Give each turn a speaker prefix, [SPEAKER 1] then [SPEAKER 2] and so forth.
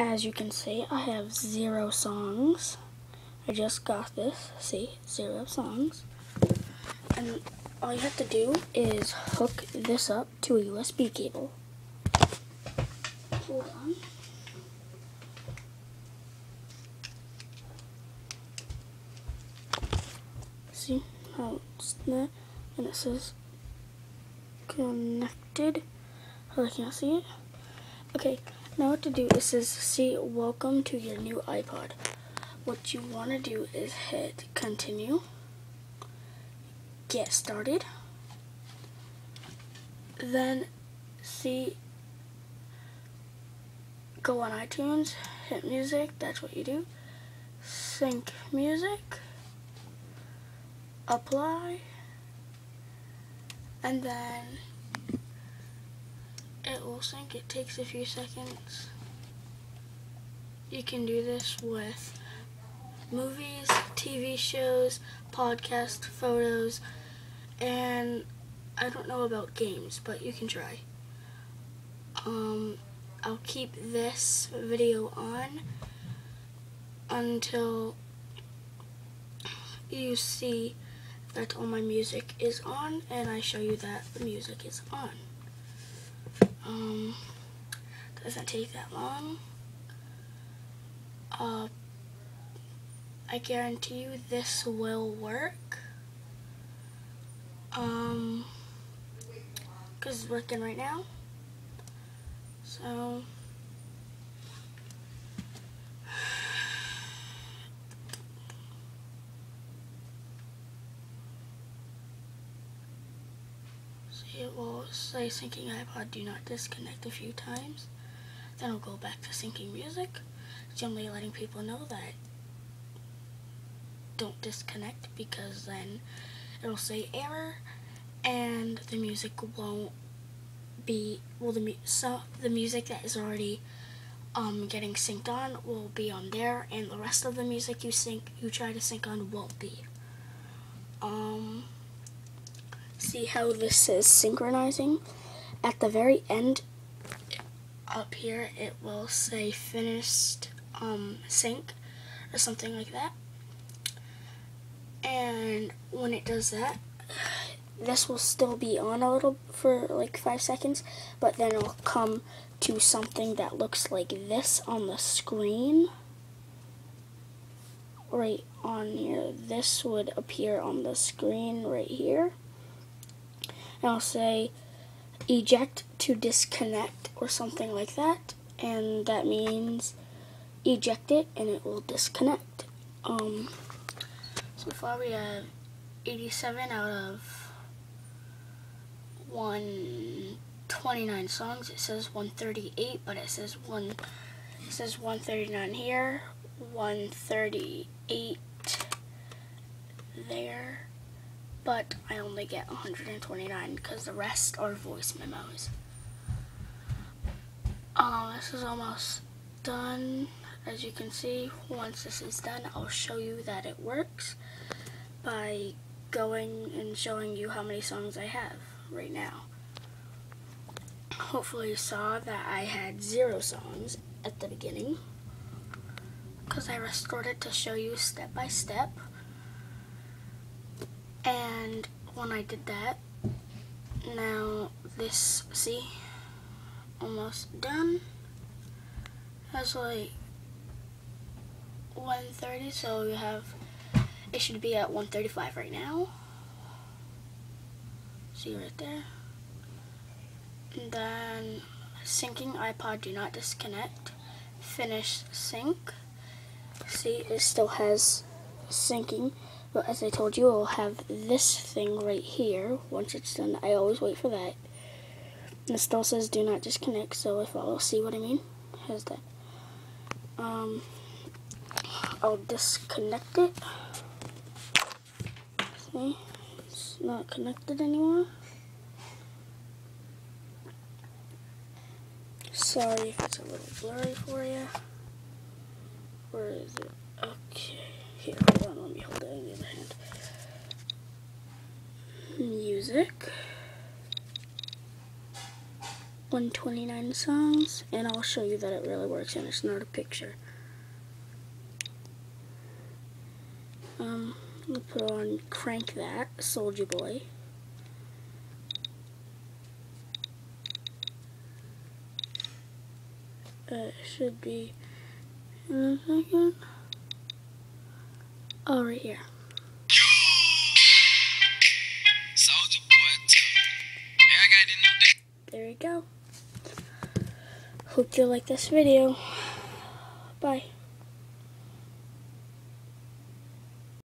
[SPEAKER 1] as you can see, I have zero songs. I just got this. See, zero songs. And all you have to do is hook this up to a USB cable. Hold on. See how it's there? And it says connected. I can't see it. Okay, now what to do is says see welcome to your new iPod. What you want to do is hit continue, get started, then see go on iTunes, hit music, that's what you do, sync music, apply, and then it will sync. It takes a few seconds. You can do this with movies, TV shows, podcasts, photos, and I don't know about games, but you can try. Um, I'll keep this video on until you see that all my music is on and I show you that the music is on. Um, doesn't take that long. Uh, I guarantee you this will work. Um, because it's working right now. So, see it will say syncing iPod do not disconnect a few times. Then I'll go back to syncing music. Generally letting people know that don't disconnect because then it'll say error and the music won't be well the so the music that is already um, getting synced on will be on there and the rest of the music you sync you try to sync on won't be um see how this is synchronizing. At the very end up here it will say finished um, sync or something like that. And when it does that this will still be on a little for like five seconds but then it'll come to something that looks like this on the screen. Right on here. This would appear on the screen right here and I'll say eject to disconnect or something like that and that means eject it and it will disconnect um, so far we have 87 out of 129 songs. It says 138, but it says one it says 139 here, 138 there. But I only get 129 because the rest are voice memos. Um, this is almost done. As you can see, once this is done, I'll show you that it works by going and showing you how many songs I have right now. Hopefully you saw that I had zero songs at the beginning because I restored it to show you step by step. And when I did that, now this, see, almost done. That's like 130, so we have, it should be at 135 right now. See right there. And then syncing iPod do not disconnect. Finish sync. See, it still has syncing, but as I told you, it will have this thing right here. Once it's done, I always wait for that. And it still says do not disconnect, so if I'll see what I mean, has that. Um, I'll disconnect it. See, it's not connected anymore. Sorry if it's a little blurry for you. Where is it? Okay, here, hold on, me in hand. Music. 129 songs, and I'll show you that it really works and it's not a picture. Um, we'll put on Crank That, Soulja Boy. Uh, should be in a second. Oh, right here. There we go. Hope you like this video. Bye.